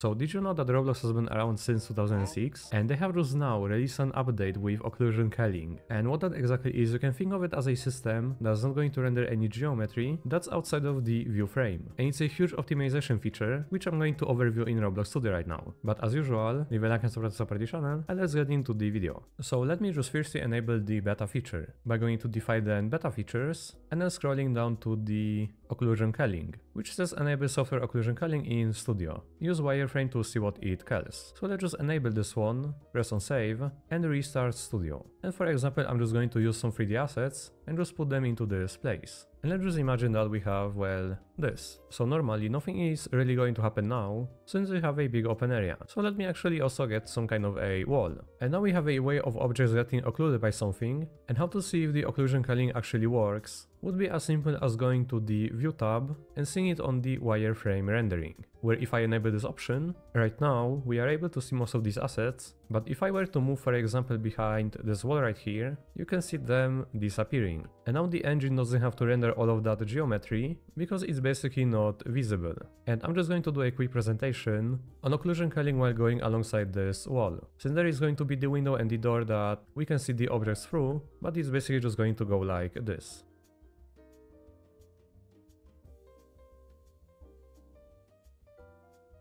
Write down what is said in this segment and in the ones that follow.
So did you know that Roblox has been around since 2006 and they have just now released an update with occlusion culling and what that exactly is you can think of it as a system that's not going to render any geometry that's outside of the view frame and it's a huge optimization feature which I'm going to overview in Roblox Studio right now. But as usual leave a like and subscribe to support the channel and let's get into the video. So let me just firstly enable the beta feature by going to define then beta features and then scrolling down to the occlusion culling which says enable software occlusion culling in Studio. Use wireframe to see what it culls. So let's just enable this one, press on save, and restart Studio. And for example, I'm just going to use some 3D assets and just put them into this place. And let's just imagine that we have, well, this. So normally nothing is really going to happen now, since we have a big open area. So let me actually also get some kind of a wall. And now we have a way of objects getting occluded by something, and how to see if the occlusion culling actually works would be as simple as going to the view tab and seeing it on the wireframe rendering, where if I enable this option, right now we are able to see most of these assets, but if I were to move for example behind this wall right here, you can see them disappearing. And now the engine doesn't have to render all of that geometry, because it's basically not visible. And I'm just going to do a quick presentation on occlusion culling while going alongside this wall. Since there is going to be the window and the door that we can see the objects through, but it's basically just going to go like this.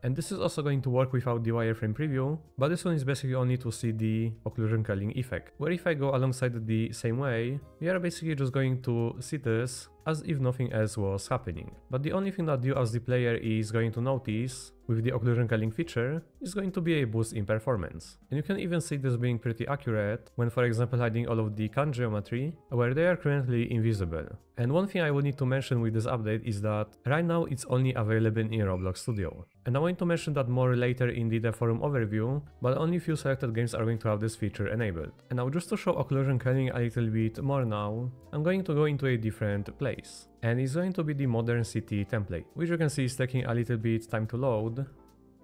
And this is also going to work without the wireframe preview, but this one is basically only to see the occlusion culling effect. Where if I go alongside the same way, we are basically just going to see this as if nothing else was happening. But the only thing that you as the player is going to notice with the occlusion culling feature is going to be a boost in performance. And you can even see this being pretty accurate when for example hiding all of the can geometry where they are currently invisible. And one thing I would need to mention with this update is that right now it's only available in Roblox Studio. And I want to mention that more later in the forum overview, but only few selected games are going to have this feature enabled. And now just to show occlusion culling a little bit more now, I'm going to go into a different place place. And it's going to be the modern city template, which you can see is taking a little bit time to load.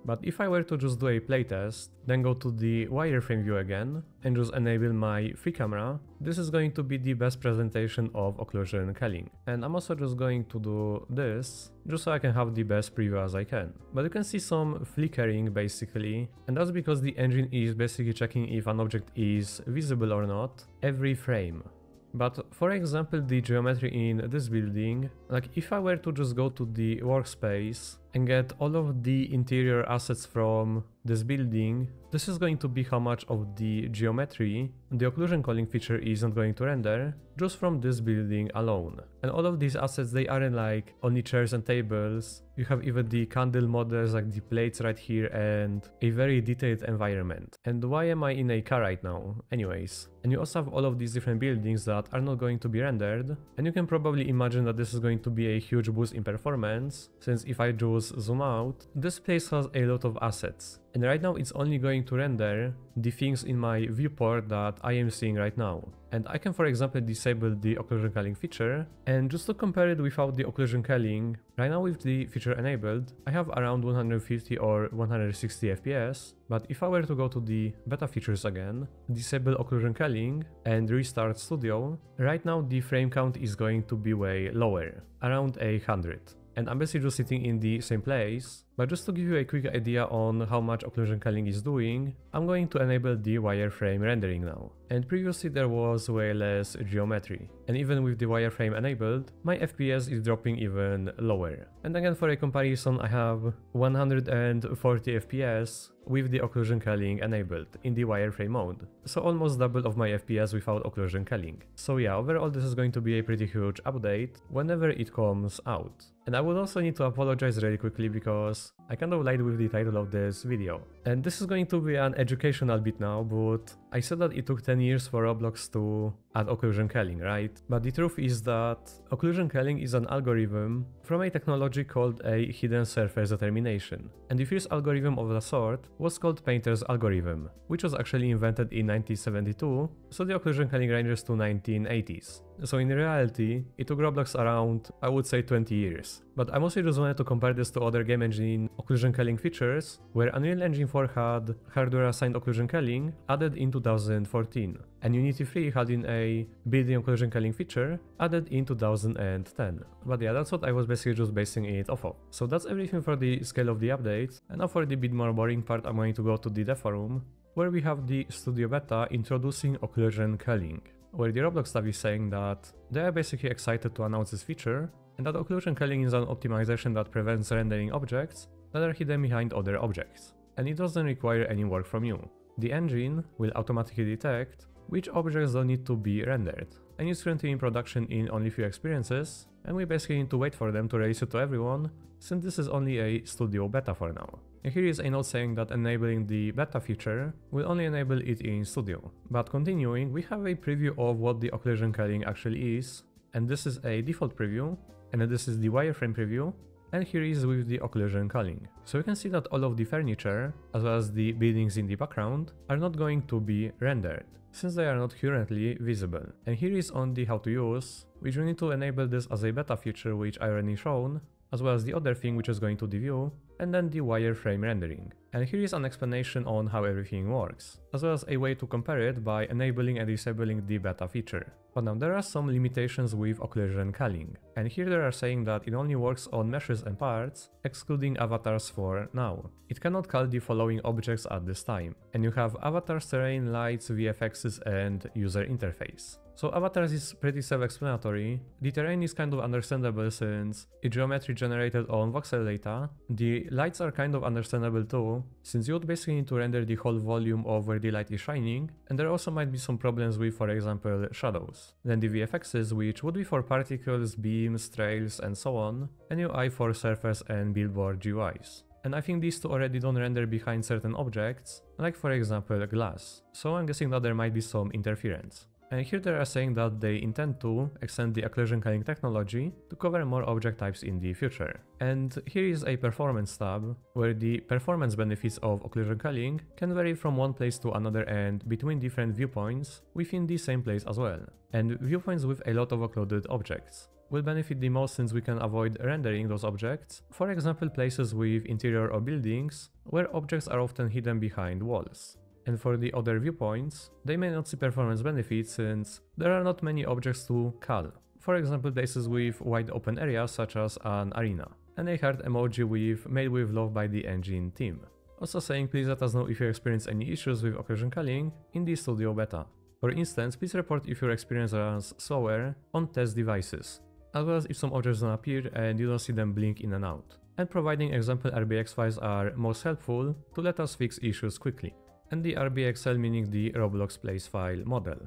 But if I were to just do a playtest, then go to the wireframe view again, and just enable my free camera, this is going to be the best presentation of occlusion culling. And I'm also just going to do this, just so I can have the best preview as I can. But you can see some flickering basically, and that's because the engine is basically checking if an object is visible or not every frame. But for example, the geometry in this building, like if I were to just go to the workspace and get all of the interior assets from this building, this is going to be how much of the geometry the occlusion culling feature isn't going to render just from this building alone. And all of these assets, they aren't like only chairs and tables. You have even the candle models like the plates right here and a very detailed environment. And why am I in a car right now? Anyways. And you also have all of these different buildings that are not going to be rendered. And you can probably imagine that this is going to be a huge boost in performance, since if I just zoom out, this place has a lot of assets. And right now it's only going to render the things in my viewport that I am seeing right now. And I can for example disable the occlusion culling feature and just to compare it without the occlusion culling, right now with the feature enabled, I have around 150 or 160 FPS, but if I were to go to the beta features again, disable occlusion culling and restart studio, right now the frame count is going to be way lower, around 100 and I'm basically just sitting in the same place. But just to give you a quick idea on how much occlusion culling is doing, I'm going to enable the wireframe rendering now. And previously there was way less geometry. And even with the wireframe enabled, my FPS is dropping even lower. And again for a comparison I have 140 FPS with the occlusion culling enabled in the wireframe mode. So almost double of my FPS without occlusion culling. So yeah, overall this is going to be a pretty huge update whenever it comes out. And I would also need to apologize really quickly because I kind of lied with the title of this video. And this is going to be an educational bit now, but I said that it took 10 years for Roblox to add occlusion culling, right? But the truth is that occlusion culling is an algorithm from a technology called a hidden surface determination. And the first algorithm of the sort was called Painter's algorithm, which was actually invented in 1972, so the occlusion culling ranges to 1980s. So in reality, it took Roblox around, I would say 20 years. But I mostly just wanted to compare this to other game engine occlusion culling features, where Unreal Engine 4 had hardware assigned occlusion culling added in 2014, and Unity 3 had in a building occlusion culling feature added in 2010. But yeah, that's what I was basically just basing it off of. So that's everything for the scale of the update, and now for the bit more boring part I'm going to go to the dev forum, where we have the studio beta introducing occlusion culling where the Roblox staff is saying that they are basically excited to announce this feature, and that occlusion culling is an optimization that prevents rendering objects that are hidden behind other objects, and it doesn't require any work from you. The engine will automatically detect which objects don't need to be rendered, and it's currently in production in only few experiences, and we basically need to wait for them to release it to everyone, since this is only a studio beta for now. And here is a note saying that enabling the beta feature will only enable it in Studio. But continuing, we have a preview of what the occlusion culling actually is, and this is a default preview, and this is the wireframe preview, and here is with the occlusion culling. So you can see that all of the furniture, as well as the buildings in the background, are not going to be rendered, since they are not currently visible. And here is on the how to use, which we need to enable this as a beta feature which I already shown, as well as the other thing which is going to the view, and then the wireframe rendering. And here is an explanation on how everything works, as well as a way to compare it by enabling and disabling the beta feature. But now there are some limitations with occlusion culling, and here they are saying that it only works on meshes and parts, excluding avatars for now. It cannot cull the following objects at this time, and you have avatars, terrain, lights, VFXs and user interface. So avatars is pretty self-explanatory. The terrain is kind of understandable since it's geometry generated on voxel data. The lights are kind of understandable too, since you would basically need to render the whole volume of where the light is shining, and there also might be some problems with, for example, shadows. Then the VFXs, which would be for particles, beams, trails, and so on, and UI for surface and billboard GUIs. And I think these two already don't render behind certain objects, like for example glass, so I'm guessing that there might be some interference. And here they are saying that they intend to extend the occlusion culling technology to cover more object types in the future. And here is a performance tab, where the performance benefits of occlusion culling can vary from one place to another and between different viewpoints within the same place as well. And viewpoints with a lot of occluded objects will benefit the most since we can avoid rendering those objects, for example places with interior or buildings, where objects are often hidden behind walls. And for the other viewpoints, they may not see performance benefits since there are not many objects to cull. For example places with wide open areas such as an arena. And a heart emoji with made with love by the engine team. Also saying please let us know if you experience any issues with occlusion culling in the studio beta. For instance, please report if your experience runs slower on test devices, as well as if some objects don't appear and you don't see them blink in and out. And providing example RBX files are most helpful to let us fix issues quickly and the RBXL meaning the Roblox place file model.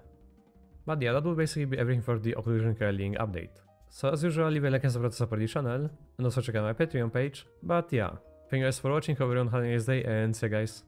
But yeah, that will basically be everything for the occlusion culling update. So as usual, leave a like and subscribe to support the channel, and also check out my Patreon page. But yeah, thank you guys for watching, hope everyone had a nice day, and see you guys